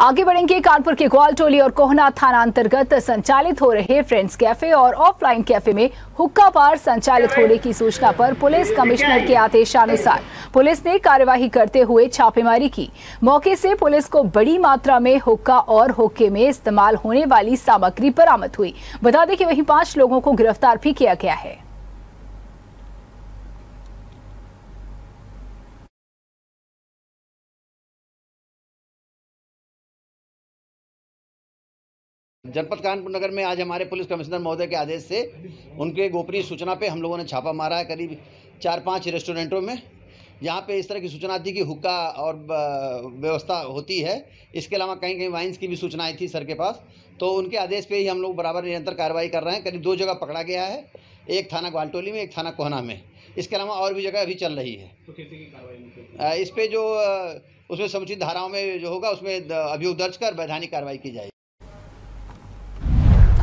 आगे बढ़ेंगे कानपुर के ग्वालटोली और कोहना थाना अंतर्गत संचालित हो रहे फ्रेंड्स कैफ़े और ऑफलाइन कैफ़े में हुक्का बार संचालित होने की सूचना पर पुलिस कमिश्नर के आदेशानुसार पुलिस ने कार्यवाही करते हुए छापेमारी की। मौके से पुलिस को बड़ी मात्रा में हुक्का और हुक्के में इस्तेमाल होने वाली सामग्री बरामद हुई। बता दें कि वहीं पाँच लोगों को गिरफ़्तार भी किया गया है। जनपद कानपुर नगर में आज हमारे पुलिस कमिश्नर महोदय के आदेश से उनके गोपनीय सूचना पे हम लोगों ने छापा मारा है करीब चार पाँच रेस्टोरेंटों में। यहाँ पे इस तरह की सूचना थी कि हुक्का और व्यवस्था होती है। इसके अलावा कहीं कहीं वाइन्स की भी सूचना आई थी सर के पास। तो उनके आदेश पे ही हम लोग बराबर निरंतर कार्रवाई कर रहे हैं। करीब दो जगह पकड़ा गया है। एक थाना ग्वालटोली में एक थाना कोहना में। इसके अलावा और भी जगह अभी चल रही है। तो इस पर जो उसमें समुचित धाराओं में जो होगा उसमें अभियोग दर्ज कर वैधानिक कार्रवाई की जाएगी।